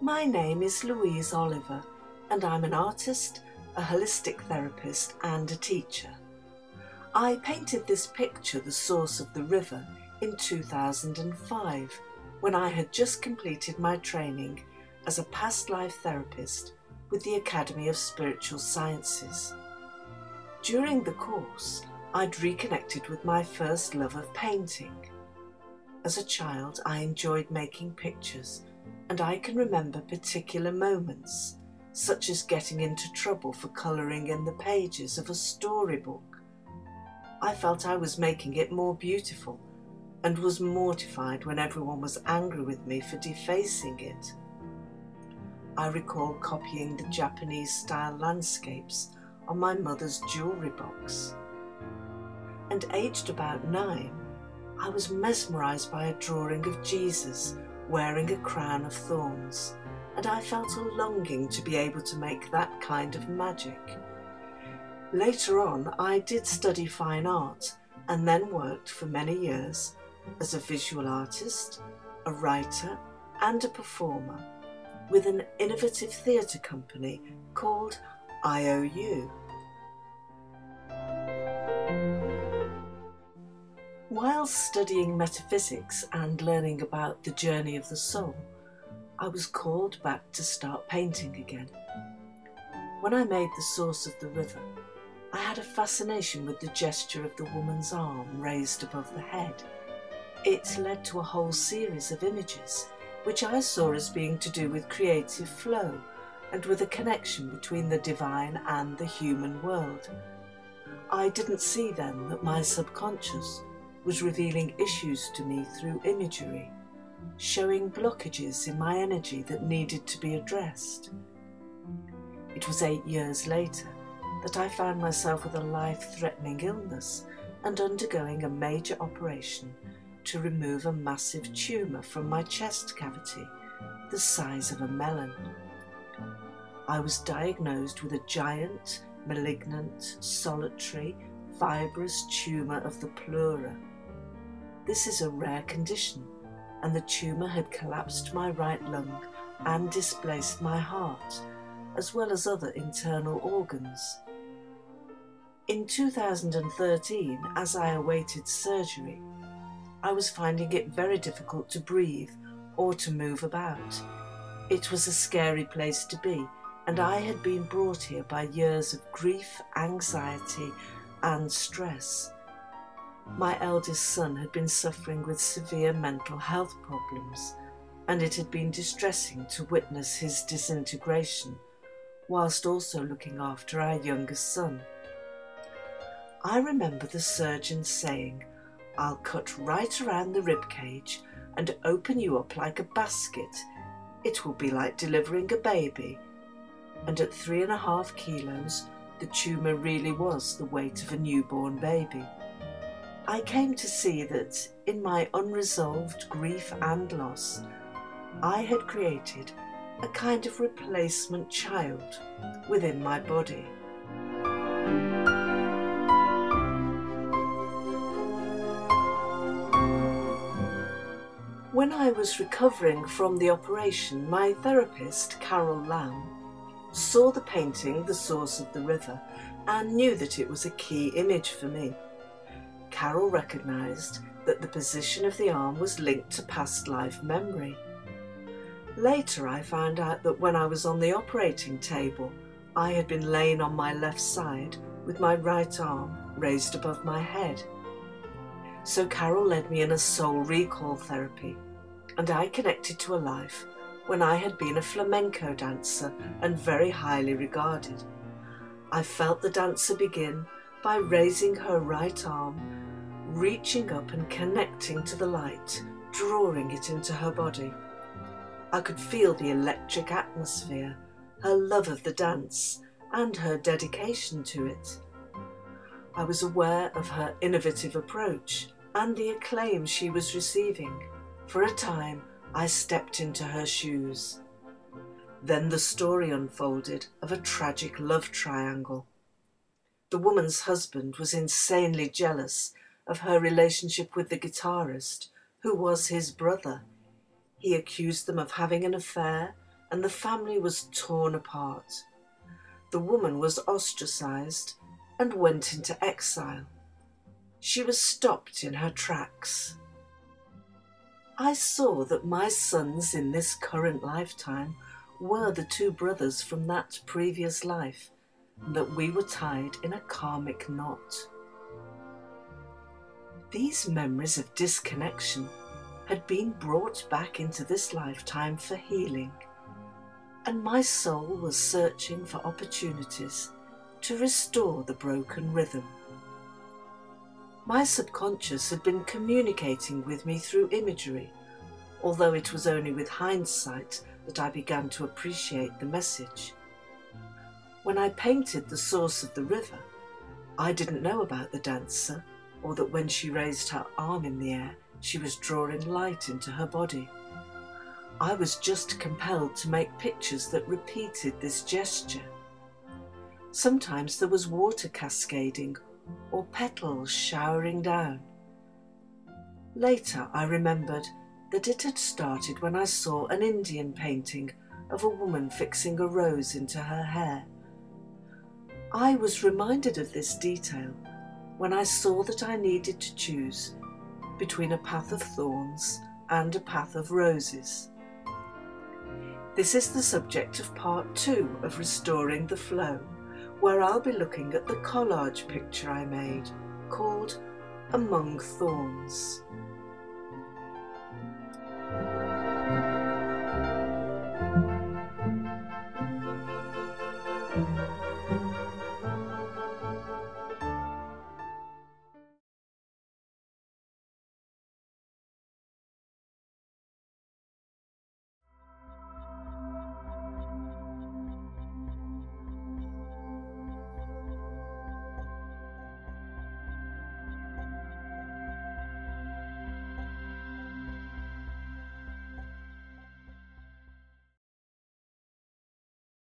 My name is Louise Oliver, and I'm an artist, a holistic therapist, and a teacher. I painted this picture, The Source of the River, in 2005 when I had just completed my training as a past life therapist with the Academy of Spiritual Sciences. During the course, I'd reconnected with my first love of painting. As a child, I enjoyed making pictures and I can remember particular moments, such as getting into trouble for colouring in the pages of a storybook. I felt I was making it more beautiful and was mortified when everyone was angry with me for defacing it. I recall copying the Japanese style landscapes on my mother's jewellery box. And aged about nine, I was mesmerised by a drawing of Jesus wearing a crown of thorns, and I felt a longing to be able to make that kind of magic. Later on, I did study fine art and then worked for many years as a visual artist, a writer, and a performer with an innovative theatre company called IOU. While studying metaphysics and learning about the journey of the soul, I was called back to start painting again. When I made the source of the river, I had a fascination with the gesture of the woman's arm raised above the head. It led to a whole series of images, which I saw as being to do with creative flow and with a connection between the divine and the human world. I didn't see then that my subconscious was revealing issues to me through imagery, showing blockages in my energy that needed to be addressed. It was eight years later that I found myself with a life threatening illness and undergoing a major operation to remove a massive tumour from my chest cavity, the size of a melon. I was diagnosed with a giant, malignant, solitary, fibrous tumour of the pleura this is a rare condition, and the tumour had collapsed my right lung and displaced my heart, as well as other internal organs. In 2013, as I awaited surgery, I was finding it very difficult to breathe or to move about. It was a scary place to be, and I had been brought here by years of grief, anxiety, and stress. My eldest son had been suffering with severe mental health problems, and it had been distressing to witness his disintegration, whilst also looking after our youngest son. I remember the surgeon saying, I'll cut right around the rib cage and open you up like a basket. It will be like delivering a baby. And at three and a half kilos, the tumour really was the weight of a newborn baby. I came to see that in my unresolved grief and loss, I had created a kind of replacement child within my body. When I was recovering from the operation, my therapist, Carol Lamb, saw the painting, The Source of the River, and knew that it was a key image for me. Carol recognised that the position of the arm was linked to past life memory. Later, I found out that when I was on the operating table, I had been laying on my left side with my right arm raised above my head. So Carol led me in a soul recall therapy, and I connected to a life when I had been a flamenco dancer and very highly regarded. I felt the dancer begin by raising her right arm, reaching up and connecting to the light, drawing it into her body. I could feel the electric atmosphere, her love of the dance, and her dedication to it. I was aware of her innovative approach and the acclaim she was receiving. For a time, I stepped into her shoes. Then the story unfolded of a tragic love triangle. The woman's husband was insanely jealous of her relationship with the guitarist, who was his brother. He accused them of having an affair, and the family was torn apart. The woman was ostracized and went into exile. She was stopped in her tracks. I saw that my sons in this current lifetime were the two brothers from that previous life, and that we were tied in a karmic knot. These memories of disconnection had been brought back into this lifetime for healing, and my soul was searching for opportunities to restore the broken rhythm. My subconscious had been communicating with me through imagery, although it was only with hindsight that I began to appreciate the message. When I painted the source of the river, I didn't know about the dancer or that when she raised her arm in the air, she was drawing light into her body. I was just compelled to make pictures that repeated this gesture. Sometimes there was water cascading or petals showering down. Later, I remembered that it had started when I saw an Indian painting of a woman fixing a rose into her hair. I was reminded of this detail when I saw that I needed to choose between a path of thorns and a path of roses. This is the subject of part two of Restoring the Flow, where I'll be looking at the collage picture I made called Among Thorns.